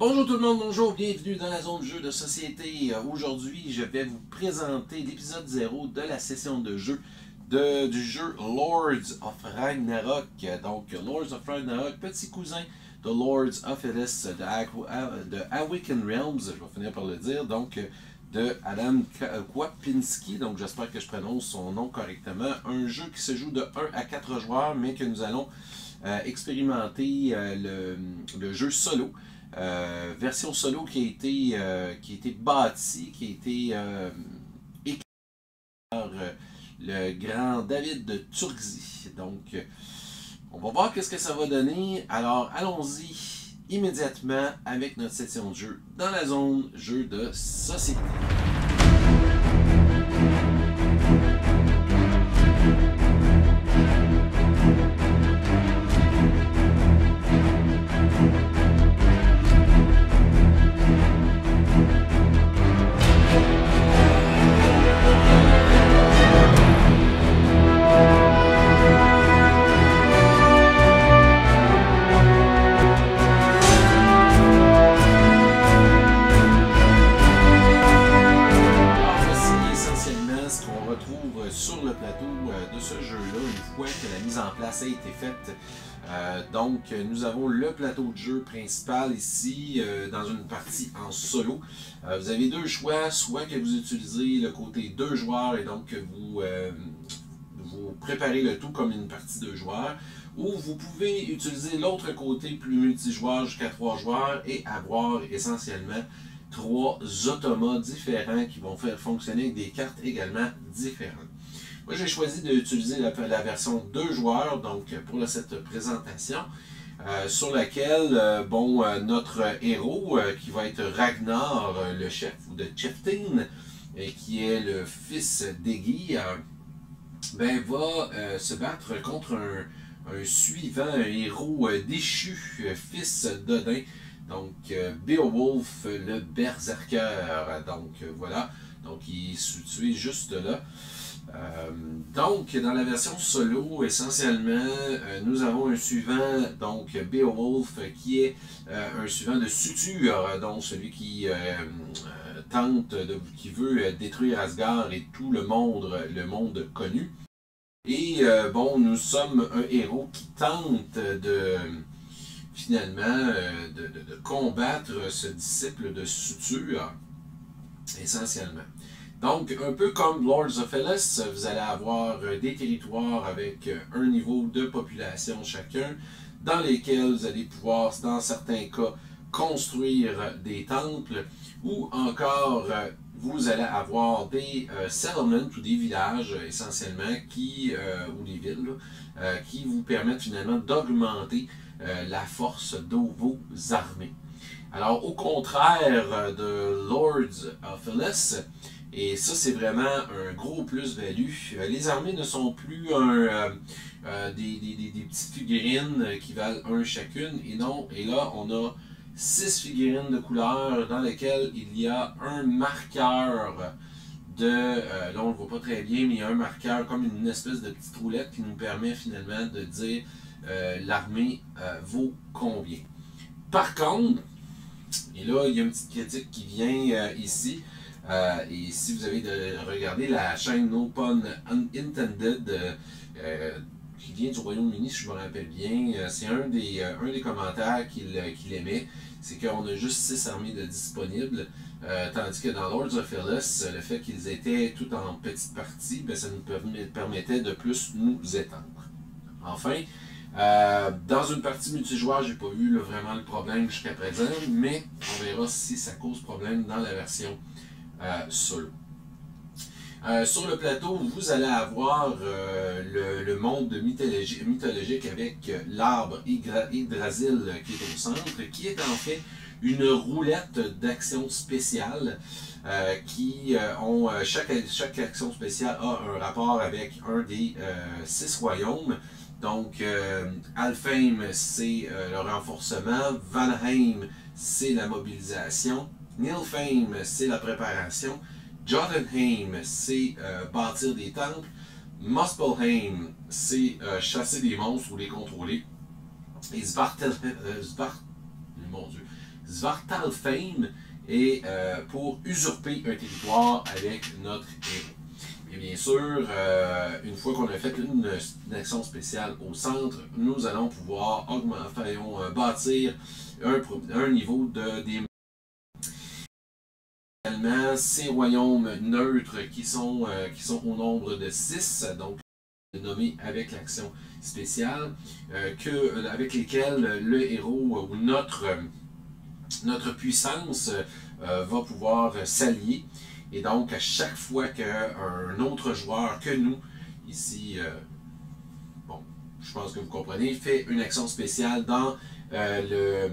Bonjour tout le monde, bonjour, bienvenue dans la zone jeu de société. Euh, Aujourd'hui, je vais vous présenter l'épisode 0 de la session de jeu du jeu Lords of Ragnarok. Donc, Lords of Ragnarok, petit cousin de Lords of Elis de, de Awaken Realms, je vais finir par le dire, donc de Adam K- Kwapinski, donc j'espère que je prononce son nom correctement. Un jeu qui se joue de 1 à 4 joueurs, mais que nous allons euh, expérimenter euh, le jeu solo. Euh, version solo qui a été, euh, qui a été bâtie, qui a été euh, écrite par euh, le grand David de Turgzy. Donc, on va voir qu'est-ce que ça va donner. Alors, allons-y immédiatement avec notre session de jeu dans la zone jeu de société. Plateau de jeu principal ici euh, dans une partie en solo. Euh, vous avez deux choix, soit que vous utilisez le côté deux joueurs et donc que vous, euh, vous préparez le tout comme une partie de joueurs, ou vous pouvez utiliser l'autre côté plus multijoueur jusqu'à trois joueurs et avoir essentiellement trois automates différents qui vont faire fonctionner des cartes également différentes. Moi, j'ai choisi d'utiliser la, version 2 joueurs donc pour cette présentation, euh, sur laquelle euh, bon, euh, notre héros, qui va être Ragnar, le chef de Chieftain, et qui est le fils d'Eggy, ben, va se battre contre un, suivant, un héros déchu, fils d'Odin, donc, Beowulf, le berserker. Donc, voilà. Donc, il est situé juste là. Euh, donc, dans la version solo, essentiellement, euh, nous avons un suivant, donc Beowulf, qui est euh, un suivant de suture, donc celui qui tente, qui veut détruire Asgard et tout le monde, le monde connu. Et bon, nous sommes un héros qui tente de finalement de, de- de combattre ce disciple de suture, essentiellement. Donc, un peu comme Lords of Hellas, vous allez avoir euh, des territoires avec euh, un niveau de population chacun, dans lesquels vous allez pouvoir, dans certains cas, construire des temples, ou encore euh, vous allez avoir des euh, settlements ou des villages euh, essentiellement qui, euh, ou des villes, euh, qui vous permettent finalement d'augmenter euh, la force de vos armées. Alors, au contraire euh, de Lords of Hellas, et ça, c'est vraiment un gros plus-value. Euh, Les armées ne sont plus euh, euh, des, petites figurines qui valent un chacune. Et non, et là, on a six figurines de couleur dans lesquelles il y a un marqueur de. là, on ne le voit pas très bien, mais il y a un marqueur comme une espèce de petite roulette qui nous permet finalement de dire l'armée vaut combien. Par contre, et là, il y a une petite critique qui vient ici. Euh, et si vous avez de regarder la chaîne No Pun Unintended, euh, euh, qui vient du Royaume-Uni, si je me rappelle bien, c'est un des, un des commentaires qu'il qu'il émet. C'est qu'on a juste 6 armées de disponibles. tandis que dans Lords of Hellas, le fait qu'ils étaient tout en petites parties, ben, ça nous permet- permettait de plus nous étendre. Enfin, dans une partie multijoueur, j'ai pas vu vraiment le problème jusqu'à présent, mais on verra si ça cause problème dans la version solo. Euh, sur le plateau, vous allez avoir euh, le, monde mythologi- mythologique avec euh, l'arbre Yggdrasil euh, qui est au centre, qui est en fait une roulette d'actions spéciales euh, qui euh, ont euh, chaque, chaque action spéciale a un rapport avec un des euh, six royaumes. Donc, euh, Alfheim, c'est euh, le renforcement. Valheim, c'est la mobilisation. Nilfheim, c'est la préparation. Jotunheim, c'est euh, bâtir des temples. Muspelheim, c'est euh, chasser des monstres ou les contrôler. Et Svartel, euh, et pour usurper un territoire avec notre héros. Et bien sûr, une fois qu'on a fait une, action spéciale au centre, nous allons pouvoir augmenter, bâtir un, niveau de ces royaumes neutres qui sont, euh, qui sont au nombre de 6, donc nommés avec l'action spéciale, euh, que, euh, avec lesquels le héros ou notre, notre puissance va pouvoir s'allier. Et donc, à chaque fois qu'un autre joueur que nous, ici, bon, je pense que vous comprenez, fait une action spéciale dans le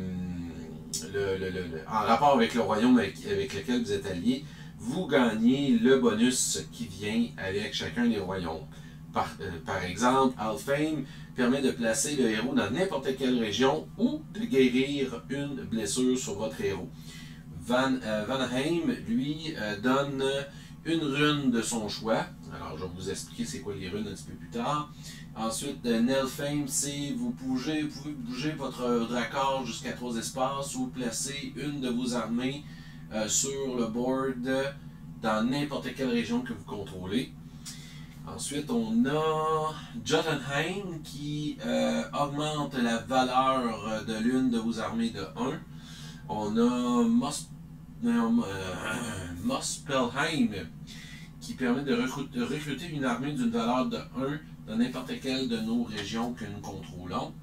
en rapport avec le royaume avec, lequel vous êtes allié, vous gagnez le bonus qui vient avec chacun des royaumes. Par, euh, exemple, Alfheim permet de placer le héros dans n'importe quelle région ou de guérir une blessure sur votre héros. Van, euh, Vanheim, lui, euh, donne une rune de son choix. Alors, je vais vous expliquer c'est quoi les runes un petit peu plus tard. Ensuite, Nelfheim, c'est vous, vous pouvez bouger votre Dracor jusqu'à trois espaces ou placer une de vos armées euh, sur le board dans n'importe quelle région que vous contrôlez. Ensuite, on a Jotunheim qui euh, augmente la valeur de l'une de vos armées de 1. On a Mos, euh, Mospelheim qui permet de recruter, une armée d'une valeur de 1 dans n'importe quelle de nos régions que nous contrôlons.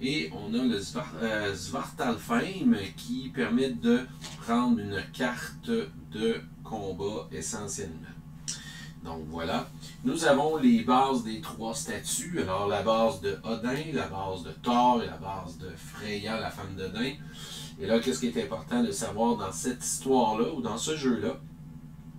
Et on a le euh, Svartalfheim qui permet de prendre une carte de combat essentiellement. Donc voilà. Nous avons les bases des trois statues. Alors la base de Odin, la base de Thor et la base de Freya, la femme d'Odin. Et là, qu'est-ce qui est important de savoir dans cette histoire-là ou dans ce jeu-là?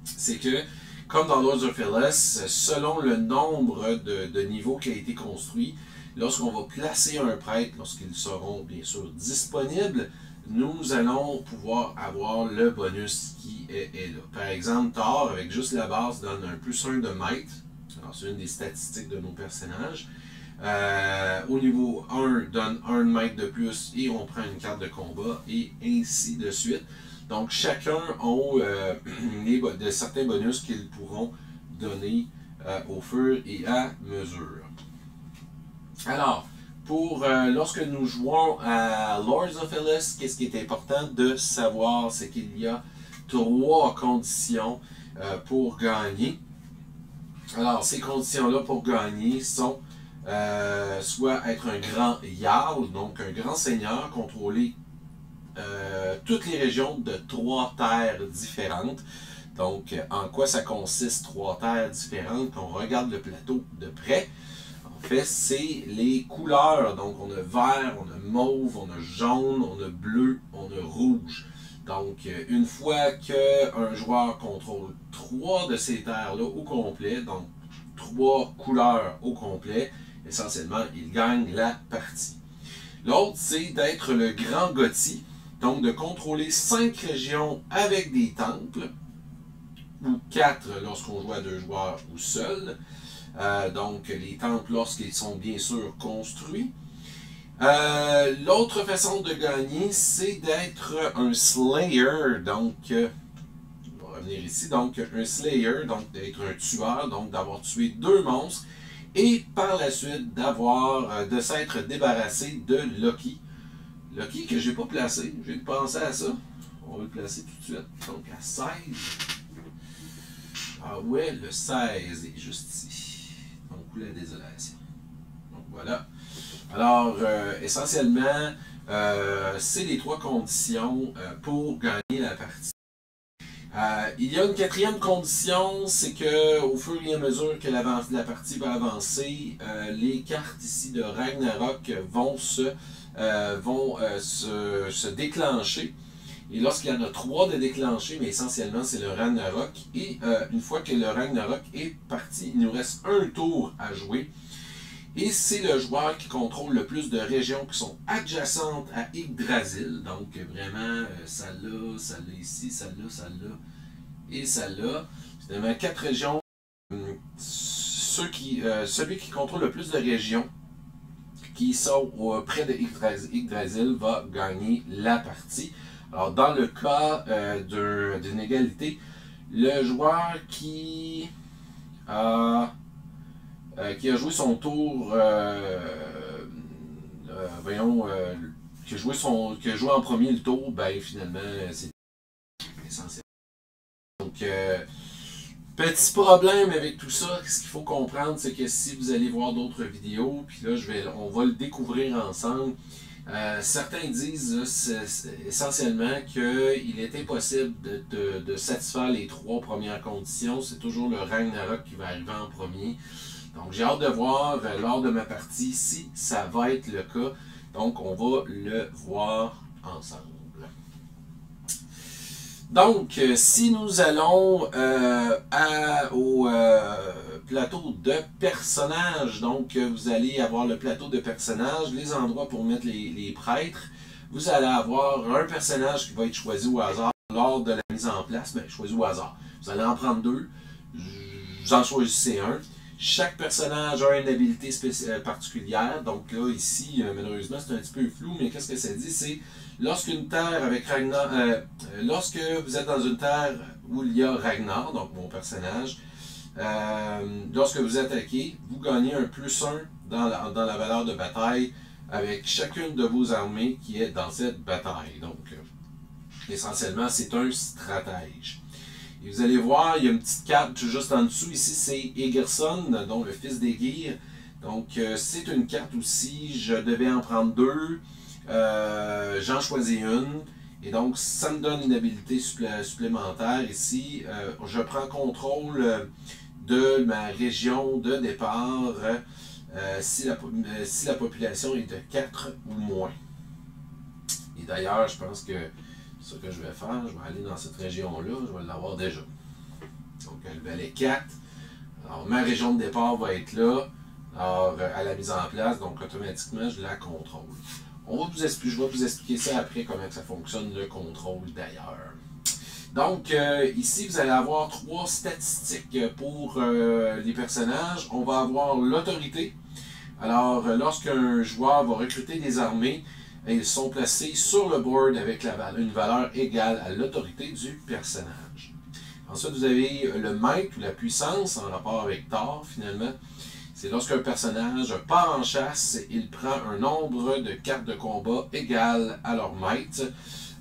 C'est que comme dans Lords of selon le nombre de, niveaux qui a été construit, lorsqu'on va placer un prêtre, lorsqu'ils seront bien sûr disponibles, nous allons pouvoir avoir le bonus qui est, là. Par exemple, Thor, avec juste la base, donne un plus 1 de maître. C'est une des statistiques de nos personnages. Euh, au niveau 1, donne 1 mètre de plus et on prend une carte de combat et ainsi de suite. Donc, chacun a euh, de certains bonus qu'ils pourront donner euh, au fur et à mesure. Alors, pour euh, lorsque nous jouons à Lords of Ellis, qu'est-ce qui est important de savoir, c'est qu'il y a trois conditions pour gagner. Alors, ces conditions-là pour gagner sont soit être un grand Jarl, donc un grand seigneur, contrôler euh, toutes les régions de trois terres différentes. Donc, en quoi ça consiste, trois terres différentes? Quand on regarde le plateau de près, en fait, c'est les couleurs. Donc, on a vert, on a mauve, on a jaune, on a bleu, on a rouge. Donc, une fois qu'un joueur contrôle trois de ces terres-là au complet, donc trois couleurs au complet, essentiellement, il gagne la partie. L'autre, c'est d'être le grand Gothi. Donc, de contrôler cinq régions avec des temples, ou quatre lorsqu'on joue à deux joueurs ou seul. Euh, donc, les temples lorsqu'ils sont bien sûr construits. Euh, l'autre façon de gagner, c'est d'être un Slayer. Donc, euh, on va revenir ici. Donc, un Slayer, donc d'être un tueur, donc d'avoir tué deux monstres. Et par la suite, d'avoir, de s'être débarrassé de Loki. Loki que j'ai pas placé, j'ai pensé à ça. On va le placer tout de suite. Donc à 16. Ah ouais, le 16 est juste ici. Donc la désolation. Donc voilà. Alors, euh, essentiellement, euh, c'est les trois conditions euh, pour gagner la partie. Il y a une quatrième condition, c'est que au fur et à mesure que la, partie va avancer, les cartes ici de Ragnarok vont se euh, euh, se, déclencher. Et lorsqu'il y en a trois de déclencher, mais essentiellement c'est le Ragnarok. Et euh, une fois que le Ragnarok est parti, il nous reste un tour à jouer. Et c'est le joueur qui contrôle le plus de régions qui sont adjacentes à Yggdrasil. Donc vraiment, celle-là, celle-là ici, celle-là, celle-là et celle-là. Vraiment quatre régions. Ceux qui, celui qui contrôle le plus de régions qui sont près de Yggdrasil va gagner la partie. Alors, dans le cas d'une égalité, le joueur qui a, qui a joué son tour, voyons, qui a, joué son, qui a joué en premier le tour, ben finalement, c'est essentiel. Donc, Petit problème avec tout ça, ce qu'il faut comprendre, c'est que si vous allez voir d'autres vidéos, puis là, je vais, on va le découvrir ensemble. Euh, certains disent essentiellement qu'il est impossible de, satisfaire les trois premières conditions. C'est toujours le Ragnarok qui va arriver en premier. Donc j'ai hâte de voir euh, lors de ma partie si ça va être le cas. Donc on va le voir ensemble. Donc, euh, si nous allons euh, au plateau de personnages, donc vous allez avoir le plateau de personnages, les endroits pour mettre les, prêtres. Vous allez avoir un personnage qui va être choisi au hasard lors de la mise en place, mais choisi au hasard. Vous allez en prendre deux, vous en choisissez un. Chaque personnage a une habilité particulière. Donc là, ici, malheureusement, c'est un petit peu flou, mais qu'est-ce que ça dit? C'est Lorsqu'une terre avec Ragnar, euh, euh, lorsque vous êtes dans une terre où il y a Ragnar, donc mon personnage, euh, lorsque vous attaquez, vous gagnez un plus 1 dans la, dans la valeur de bataille avec chacune de vos armées qui est dans cette bataille. Donc, essentiellement, c'est un stratège. Et vous allez voir, il y a une petite carte juste en dessous. Ici, c'est Egerson, donc le fils d'Egir. Donc, c'est une carte aussi. Je devais en prendre deux. Euh, j'en choisis une. Et donc, ça me donne une habilité supplémentaire. Ici, euh, je prends contrôle de ma région de départ euh, si, la, si, la, population est de 4 ou moins. Et d'ailleurs, je pense que ce que je vais faire, je vais aller dans cette région-là, je vais l'avoir déjà. Donc, le valet 4. Alors, ma région de départ va être là, alors, à la mise en place, donc automatiquement, je la contrôle. On va vous expliquer, je vais vous expliquer ça après, comment ça fonctionne, le contrôle d'ailleurs. Donc, euh, ici, vous allez avoir trois statistiques pour euh, les personnages. On va avoir l'autorité. Alors, euh, lorsqu'un joueur va recruter des armées, ils sont placés sur le board avec la, une valeur égale à l'autorité du personnage. Ensuite, vous avez le maître ou la puissance en rapport avec Thor, finalement. C'est lorsqu'un personnage part en chasse, il prend un nombre de cartes de combat égal à leur maître.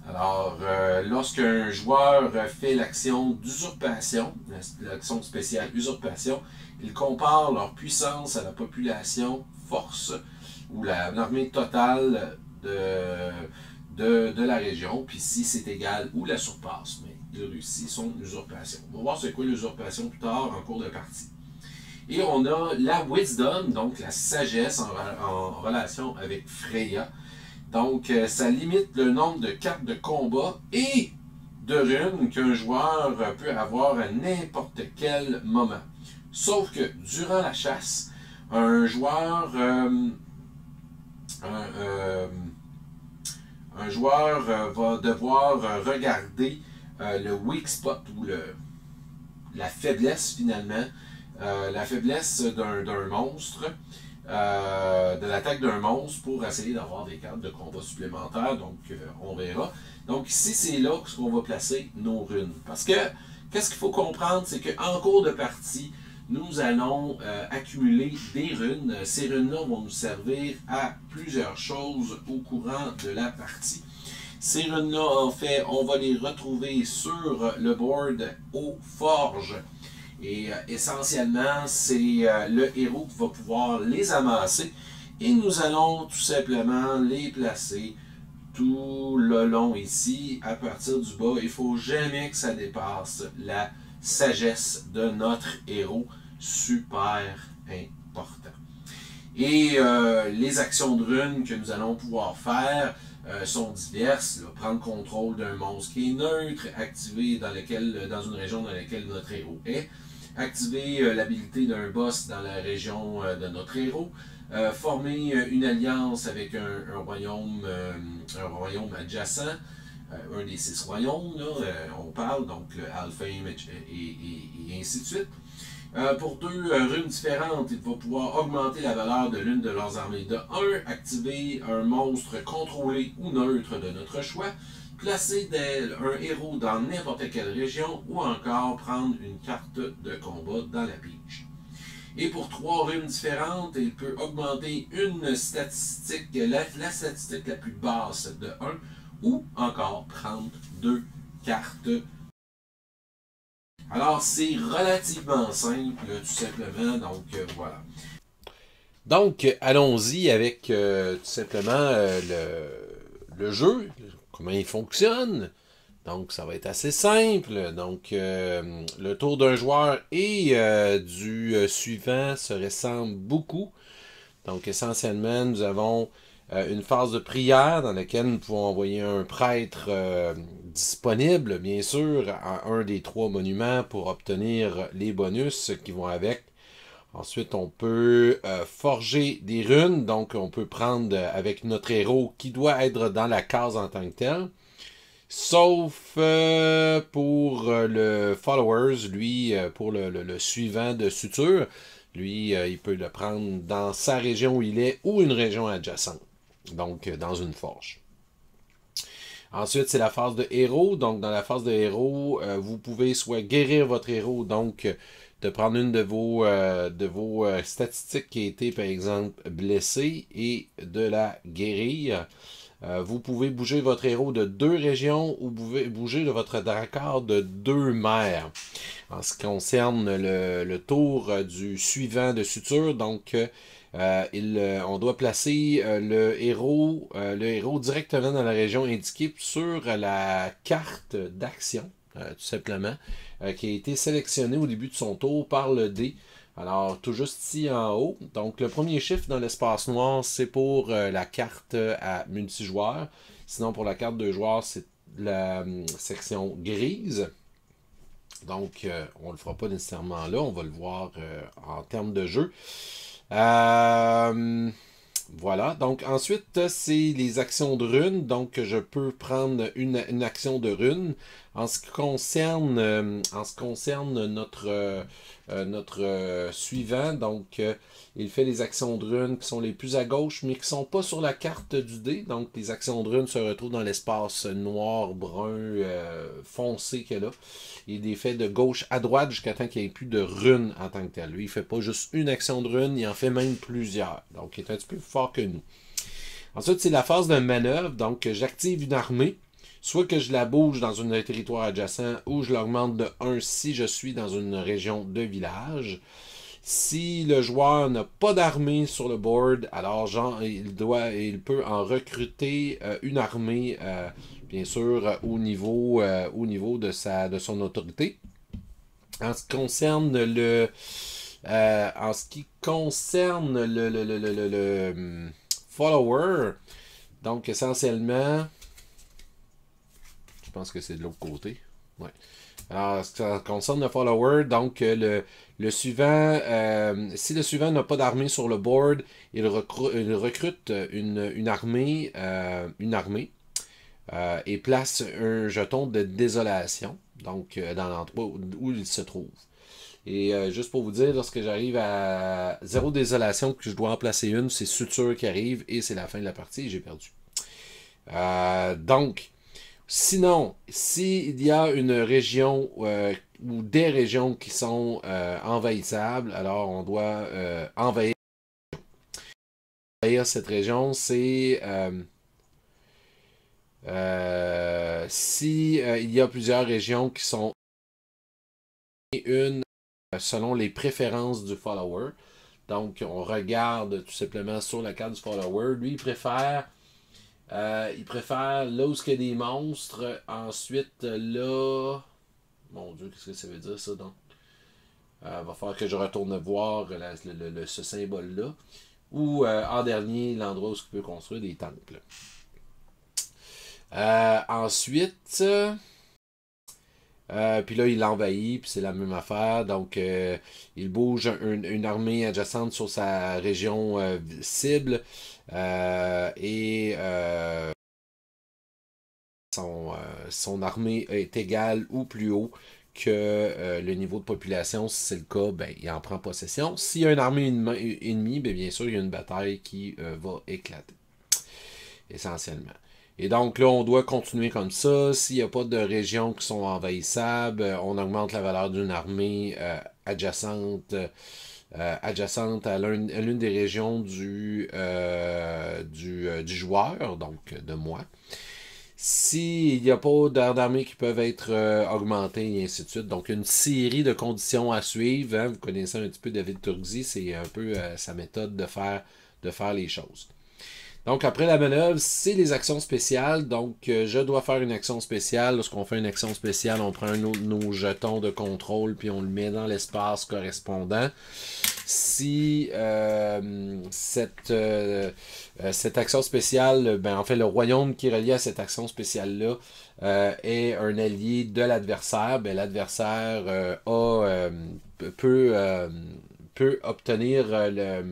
Alors, euh, lorsqu'un joueur fait l'action d'usurpation, l'action spéciale usurpation, il compare leur puissance à la population force ou l'armée totale de, de, de, la région. Puis si c'est égal ou la surpasse, mais il réussit son usurpation. On va voir c'est quoi l'usurpation plus tard en cours de partie. Et on a la wisdom, donc la sagesse en, relation avec Freya. Donc, euh, ça limite le nombre de cartes de combat et de runes qu'un joueur peut avoir à n'importe quel moment. Sauf que durant la chasse, un joueur, euh, euh, un, joueur va devoir regarder le weak spot ou le, la faiblesse finalement euh, la faiblesse d'un monstre, euh, de l'attaque d'un monstre pour essayer d'avoir des cartes de combat supplémentaires. Donc, euh, on verra. Donc, ici, c'est là qu'on va placer nos runes. Parce que, qu'est-ce qu'il faut comprendre, c'est qu'en cours de partie, nous allons accumuler des runes. Ces runes-là vont nous servir à plusieurs choses au courant de la partie. Ces runes-là, en fait, on va les retrouver sur le board aux forges. Et euh, essentiellement, c'est euh, le héros qui va pouvoir les amasser. Et nous allons tout simplement les placer tout le long ici, à partir du bas. Il ne faut jamais que ça dépasse la sagesse de notre héros. Super important. Et euh, les actions de rune que nous allons pouvoir faire sont diverses. Prendre contrôle d'un monstre qui est neutre, activé dans, lequel, dans une région dans laquelle notre héros est activer euh, l'habilité d'un boss dans la région euh, de notre héros, euh, former une alliance avec un, royaume, un royaume adjacent, un des six royaumes, là, on parle, donc Alfheim et, ainsi de suite. pour deux runes différentes, il va pouvoir augmenter la valeur de l'une de leurs armées. De 1, activer un monstre contrôlé ou neutre de notre choix, placer un héros dans n'importe quelle région ou encore prendre une carte de combat dans la pige. Et pour trois runes différentes, il peut augmenter une statistique, la, la statistique la plus basse de 1, ou encore prendre deux cartes. Alors c'est relativement simple, tout simplement, donc euh, voilà. Donc, allons-y avec euh, tout simplement euh, le, le, jeu, comment il fonctionne. Donc, ça va être assez simple. Donc, le tour d'un joueur et du suivant se ressemblent beaucoup. Donc, essentiellement, nous avons une phase de prière dans laquelle nous pouvons envoyer un prêtre disponible, bien sûr, à un des trois monuments pour obtenir les bonus qui vont avec. Ensuite, on peut forger des runes. Donc, on peut prendre avec notre héros qui doit être dans la case en tant que tel. Sauf euh, pour euh, le followers, lui, euh, pour le, suivant de suture, lui, il peut le prendre dans sa région où il est ou une région adjacente. Donc, dans une forge. Ensuite, c'est la phase de héros. Donc, dans la phase de héros, vous pouvez soit guérir votre héros, donc de prendre une de vos, statistiques qui a été, par exemple, blessée et de la guérir. Euh, vous pouvez bouger votre héros de deux régions ou pouvez bouger de votre dracard de deux mers. En ce qui concerne le, tour euh, du suivant de suture, donc euh, il, on doit placer le, héros, le héros directement dans la région indiquée sur la carte d'action, tout simplement, qui a été sélectionnée au début de son tour par le dé. Alors, tout juste ici en haut. Donc, le premier chiffre dans l'espace noir, c'est pour euh, la carte à multijoueur. Sinon, pour la carte de joueur, c'est la hum, section grise. Donc, euh, on ne le fera pas nécessairement là. On va le voir euh, en termes de jeu. Voilà. Donc, ensuite, c'est les actions de rune. Donc, je peux prendre une, une action de rune. En ce qui concerne, en ce qui concerne notre euh, notre euh, suivant. Donc, euh, il fait les actions de runes qui sont les plus à gauche, mais qui ne sont pas sur la carte du dé. Donc, les actions de runes se retrouvent dans l'espace noir, brun, foncé qu'il a. Il est fait de gauche à droite jusqu'à temps qu'il n'y ait plus de runes en tant que tel. Lui, il ne fait pas juste une action de rune, il en fait même plusieurs. Donc, il est un petit peu plus fort que nous. Ensuite, c'est la phase de manœuvre. Donc, j'active une armée soit que je la bouge dans un territoire adjacent ou je l'augmente de 1 si je suis dans une région de village. Si le joueur n'a pas d'armée sur le board, alors genre, il, doit, il peut en recruter euh, une armée, euh, bien sûr, au niveau, euh, au niveau de, sa, de son autorité. En ce qui concerne le, en ce qui concerne le, le, le, le hum, follower, donc essentiellement, pense que c'est de l'autre côté. Ouais. Alors, ça concerne le follower, donc euh, le, suivant, euh, si le suivant n'a pas d'armée sur le board, il, recrute une, armée, euh, une armée et place un jeton de désolation, donc dans l'endroit où, il se trouve. Et juste pour vous dire, lorsque j'arrive à zéro désolation, que je dois en placer une, c'est suture qui arrive et c'est la fin de la partie et j'ai perdu. donc, Sinon, s'il y a une région euh, ou des régions qui sont euh, envahissables, alors on doit euh, envahir. cette région. C'est si il y a plusieurs régions qui sont une selon les préférences du follower. Donc, on regarde tout simplement sur la carte du follower. Lui, il préfère euh, il préfère là où il y a des monstres. Ensuite, là. Mon Dieu, qu'est-ce que ça veut dire ça donc? Euh, va falloir que je retourne voir ce symbole-là. Ou euh, en dernier, l'endroit où il peut construire des temples. Euh, puis là, il l'envahit, puis c'est la même affaire. Donc, il bouge une armée adjacente sur sa région cible. Euh, et euh, son, euh, son, armée est égale ou plus haut que le niveau de population. Si c'est le cas, ben, il en prend possession. S'il y a une armée ennemie, ben, bien sûr, il y a une bataille qui va éclater. Essentiellement. Et donc là, on doit continuer comme ça. S'il n'y a pas de régions qui sont envahissables, on augmente la valeur d'une armée adjacente. adjacente à l'une des régions du, du, du, joueur, donc de moi. S'il n'y a pas d'armées qui peuvent être euh, augmentées, et ainsi de suite. Donc, une série de conditions à suivre. Hein. Vous connaissez un petit peu David Turgzy, c'est un peu euh, sa méthode de faire, de faire les choses. Donc, après la manœuvre, c'est les actions spéciales. Donc, euh, je dois faire une action spéciale. Lorsqu'on fait une action spéciale, on prend un de nos jetons de contrôle, puis on le met dans l'espace correspondant. Si euh, cette, euh, cette action spéciale, ben, en fait, le royaume qui est relié à cette action spéciale-là est un allié de l'adversaire, ben, l'adversaire a peut, peut obtenir le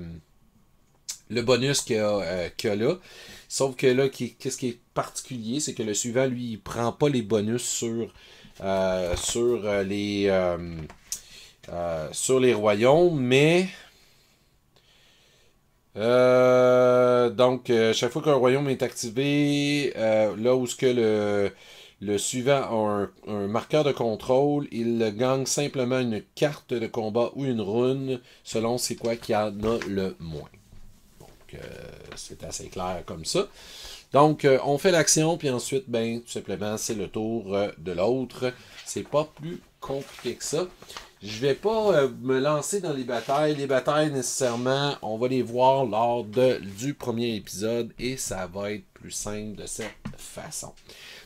le bonus qu'il y, a euh, là. Sauf que là, qu'est-ce qui est particulier, c'est que le suivant, lui, il prend pas les bonus sur, euh, euh, les, sur les royaumes, mais... donc, chaque fois qu'un royaume est activé, là où ce que le, le suivant a un, un, marqueur de contrôle, il gagne simplement une carte de combat ou une rune selon c'est quoi qui en a le moins. Euh, c'est assez clair comme ça. Donc, euh, on fait l'action, puis ensuite, ben, tout simplement, c'est le tour euh, de l'autre. C'est pas plus compliqué que ça. Je vais pas me lancer dans les batailles. Les batailles, nécessairement, on va les voir lors de, du premier épisode et ça va être plus simple de cette façon.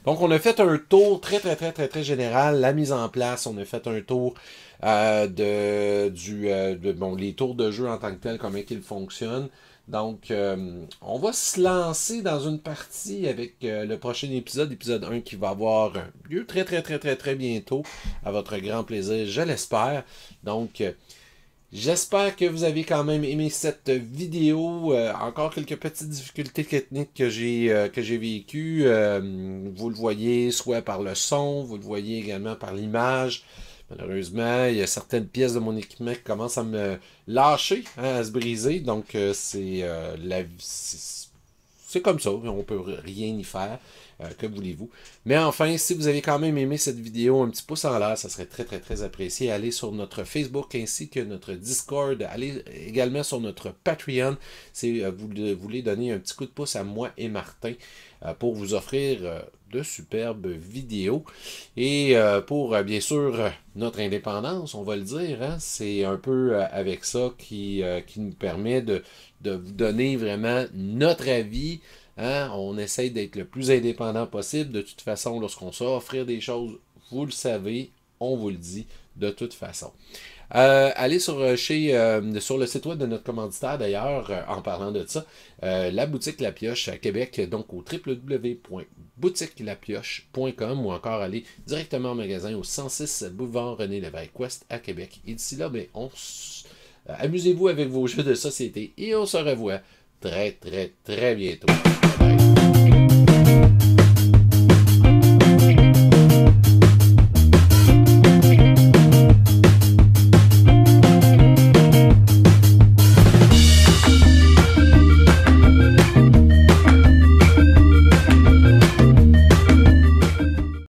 Donc, on a fait un tour très, très, très, très, très général. La mise en place, on a fait un tour de, du, bon, les tours de jeu en tant que tel, comment ils fonctionnent. Donc, euh, on va se lancer dans une partie avec euh, le prochain épisode, épisode 1, qui va avoir lieu très, très, très, très, très bientôt, à votre grand plaisir, je l'espère. Donc, euh, j'espère que vous avez quand même aimé cette vidéo. encore quelques petites difficultés techniques que j'ai que j'ai vécues. vous le voyez soit par le son, vous le voyez également par l'image. Malheureusement, il y a certaines pièces de mon équipement qui commencent à me lâcher, hein, à se briser. Donc, euh, c'est euh, c'est comme ça, on peut rien y faire. Euh, que voulez-vous. Mais enfin, si vous avez quand même aimé cette vidéo, un petit pouce en l'air, ça serait très très très apprécié. Allez sur notre Facebook ainsi que notre Discord. Allez également sur notre Patreon si vous voulez donner un petit coup de pouce à moi et Martin pour vous offrir de superbes vidéos. Et euh, pour, euh, bien sûr, notre indépendance, on va le dire, hein, c'est un peu euh, avec ça qui, qui nous permet de, vous donner vraiment notre avis. Hein. On essaye d'être le plus indépendant possible. De toute façon, lorsqu'on sort offrir des choses, vous le savez, on vous le dit de toute façon. Euh, allez sur, euh, chez, euh, sur le site web de notre commanditaire d'ailleurs, en parlant de ça, la boutique La Pioche à Québec, donc au www.boutiquelapioche.com ou encore aller directement au magasin au 106 Boulevard René Lévesque Ouest à Québec. Et d'ici là, ben, on amusez-vous avec vos jeux de société et on se revoit très très très bientôt.